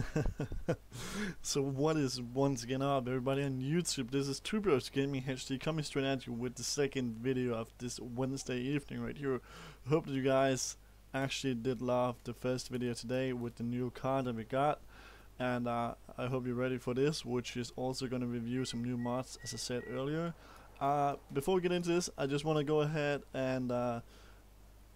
so what is once again up everybody on YouTube? This is Two Bros Gaming HD coming straight at you with the second video of this Wednesday evening right here. Hope that you guys actually did love the first video today with the new card that we got. And uh, I hope you're ready for this, which is also going to review some new mods as I said earlier. Uh, before we get into this, I just want to go ahead and uh,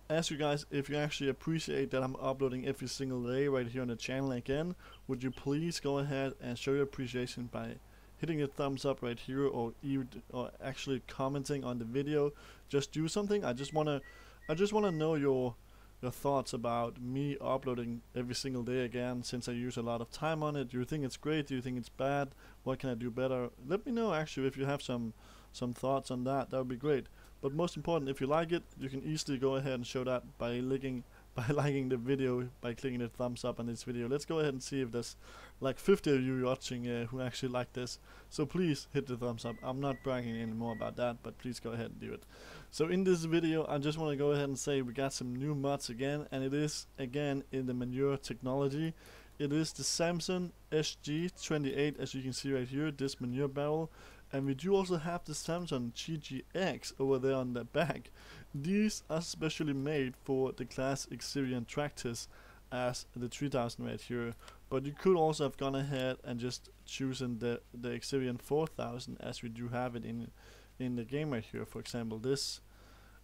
ask you guys if you actually appreciate that I'm uploading every single day right here on the channel again. Would you please go ahead and show your appreciation by hitting a thumbs up right here or even or actually commenting on the video. Just do something. I just wanna I just wanna know your your thoughts about me uploading every single day again since I use a lot of time on it. Do you think it's great? Do you think it's bad? What can I do better? Let me know actually if you have some some thoughts on that. That would be great. But most important, if you like it, you can easily go ahead and show that by liking by liking the video, by clicking the thumbs up on this video. Let's go ahead and see if there's like 50 of you watching uh, who actually like this. So please hit the thumbs up. I'm not bragging anymore about that, but please go ahead and do it. So in this video, I just want to go ahead and say we got some new mods again, and it is again in the manure technology. It is the Samson SG28, as you can see right here, this manure barrel. And we do also have the Samson GGX over there on the back. These are specially made for the CLAAS Xerion tractors as the 3000 right here. But you could also have gone ahead and just chosen the, the Xerion 4000 as we do have it in in the game right here. For example, this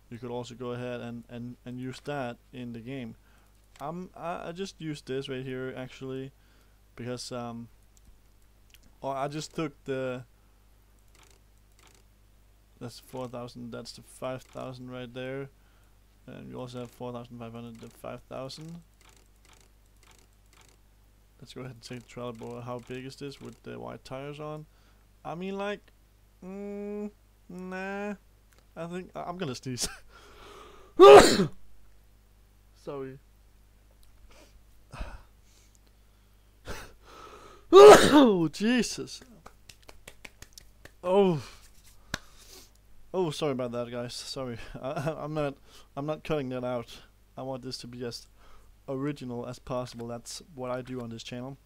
you could also go ahead and, and, and use that in the game. Um, I, I just used this right here actually because um, or I just took the that's 4,000. That's the 5,000 right there. And we also have 4,500 the 5,000. Let's go ahead and take the trailer boy. How big is this with the white tires on? I mean, like, mm, nah. I think I I'm gonna sneeze. Sorry. oh Jesus. Oh. Oh, sorry about that, guys. Sorry, I, I'm not. I'm not cutting that out. I want this to be as original as possible. That's what I do on this channel.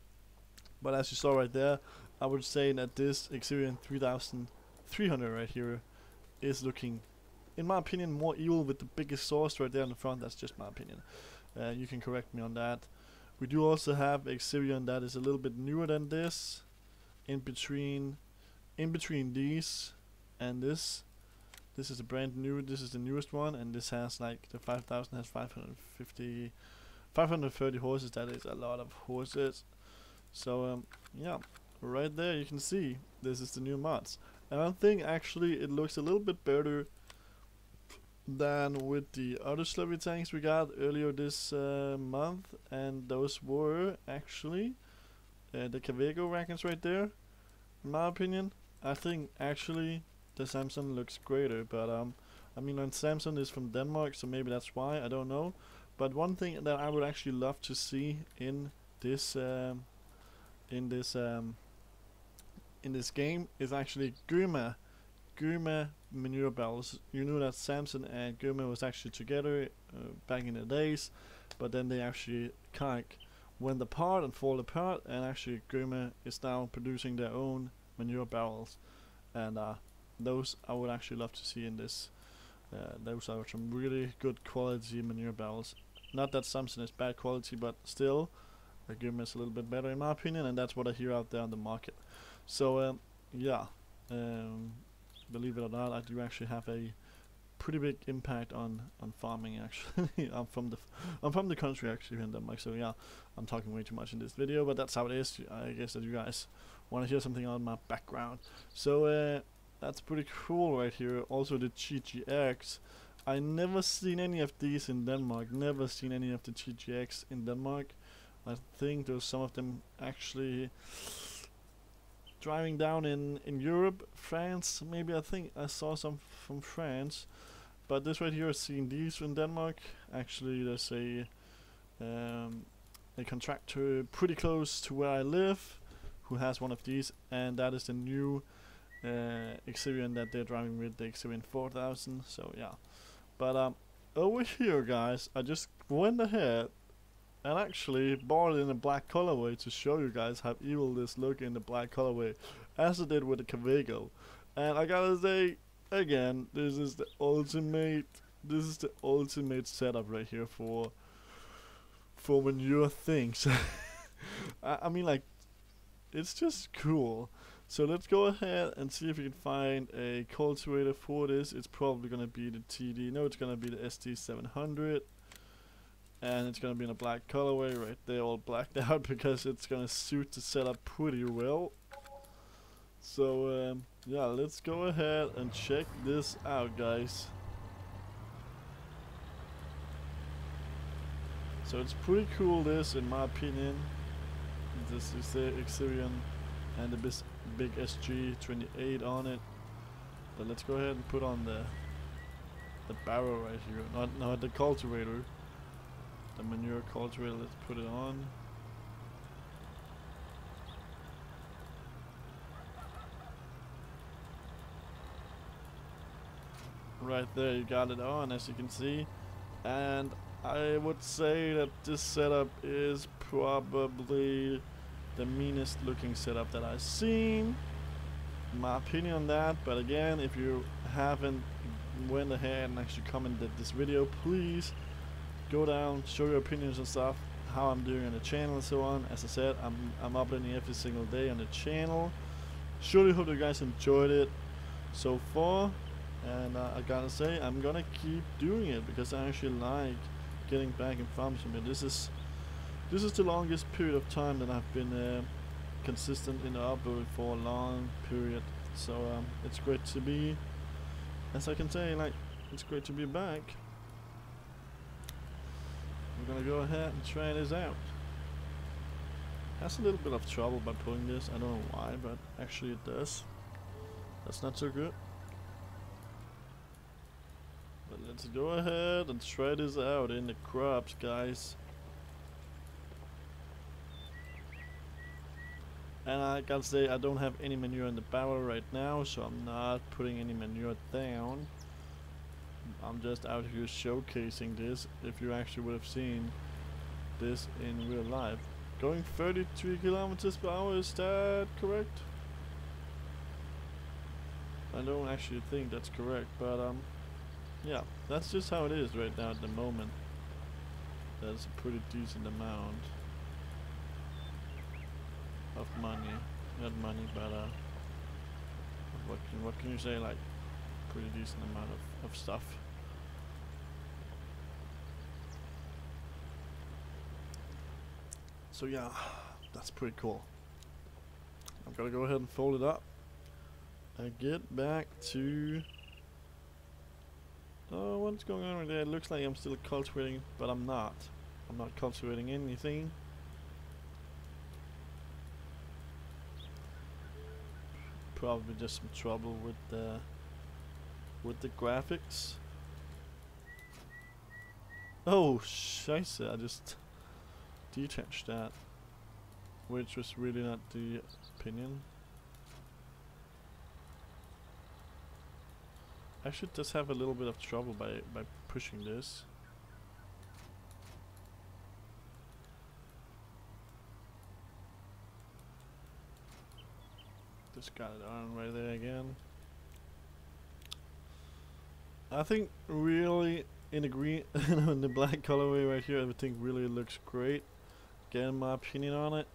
But as you saw right there, I would say that this Xerion 3300 right here is looking, in my opinion, more evil with the biggest source right there in the front. That's just my opinion. Uh, you can correct me on that. We do also have Xerion that is a little bit newer than this. In between, in between these and this this is a brand new, this is the newest one, and this has like, the 5000 has 550, 530 horses, that is a lot of horses. So, um, yeah, right there you can see, this is the new mods. And I think actually it looks a little bit better than with the other slurry tanks we got earlier this uh, month, and those were actually uh, the Kaweco wagons right there. In my opinion, I think actually the Samson looks greater, but um, I mean, when Samson is from Denmark, so maybe that's why, I don't know. But one thing that I would actually love to see in this, um, in this, um, in this game is actually Guma, Guma manure barrels. You know that Samson and Guma was actually together uh, back in the days, but then they actually kind of went apart and fall apart, and actually Guma is now producing their own manure barrels, and uh, those I would actually love to see in this. Uh, those are some really good quality manure barrels. Not that Samson is bad quality, but still, they give us a little bit better in my opinion, and that's what I hear out there on the market. So um, yeah, um, believe it or not, I do actually have a pretty big impact on on farming. Actually, I'm from the I'm from the country actually in Denmark, so yeah, I'm talking way too much in this video, but that's how it is. I guess that you guys want to hear something on my background. So. Uh, that's pretty cool right here. Also the GGX. I never seen any of these in Denmark. Never seen any of the GGX in Denmark. I think there's some of them actually driving down in in Europe, France. Maybe I think I saw some from France. But this right here, seeing these in Denmark. Actually, there's a um, a contractor pretty close to where I live who has one of these, and that is the new uh, that they're driving with the Xerion 4000 so yeah. But um over here guys I just went ahead and actually bought it in a black colorway to show you guys how evil this look in the black colorway as I did with the Kaweco and I gotta say again this is the ultimate this is the ultimate setup right here for for manure things. I, I mean like it's just cool so let's go ahead and see if we can find a cultivator for this. It's probably going to be the TD. No, it's going to be the ST700 and it's gonna be in a black colorway right there all blacked out because it's gonna suit the setup pretty well so um, yeah let's go ahead and check this out guys so it's pretty cool this in my opinion this is the Xerion and the big SG28 on it but let's go ahead and put on the the barrel right here not, not the cultivator the manure cultivator, let's put it on. Right there, you got it on as you can see. And I would say that this setup is probably the meanest looking setup that I've seen. My opinion on that, but again, if you haven't went ahead and actually commented this video, please go down, show your opinions and stuff, how I'm doing on the channel and so on. As I said, I'm, I'm uploading every single day on the channel. Surely hope you guys enjoyed it so far. And uh, I gotta say, I'm gonna keep doing it because I actually like getting back in farm simulator. This is this is the longest period of time that I've been uh, consistent in upload for a long period. So um, it's great to be, as I can say, like it's great to be back. We're gonna go ahead and try this out. Has a little bit of trouble by pulling this, I don't know why, but actually it does. That's not so good. But let's go ahead and try this out in the crops, guys. And I gotta say, I don't have any manure in the barrel right now, so I'm not putting any manure down. I'm just out here showcasing this if you actually would have seen this in real life. Going 33 kilometers per hour, is that correct? I don't actually think that's correct, but um, yeah, that's just how it is right now at the moment. That's a pretty decent amount of money, not money, but uh, what can what can you say like pretty decent amount of, of stuff. So yeah, that's pretty cool. I'm gonna go ahead and fold it up and get back to Oh, what's going on right there? It looks like I'm still cultivating, but I'm not. I'm not cultivating anything. Probably just some trouble with the with the graphics. Oh, scheiße, I just detached that. Which was really not the opinion. I should just have a little bit of trouble by, by pushing this. Got it on right there again. I think really in the green in the black colorway right here everything really looks great. Again my opinion on it.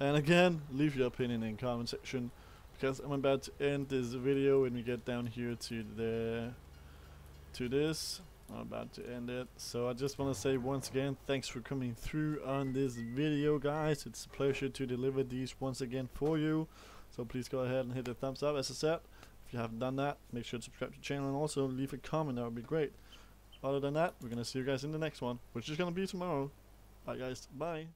And again, leave your opinion in the comment section because I'm about to end this video when we get down here to the to this. I'm about to end it. So I just want to say once again, thanks for coming through on this video guys. It's a pleasure to deliver these once again for you. So please go ahead and hit the thumbs up as I said. If you haven't done that, make sure to subscribe to the channel and also leave a comment, that would be great. Other than that, we're going to see you guys in the next one, which is going to be tomorrow. Bye guys, bye.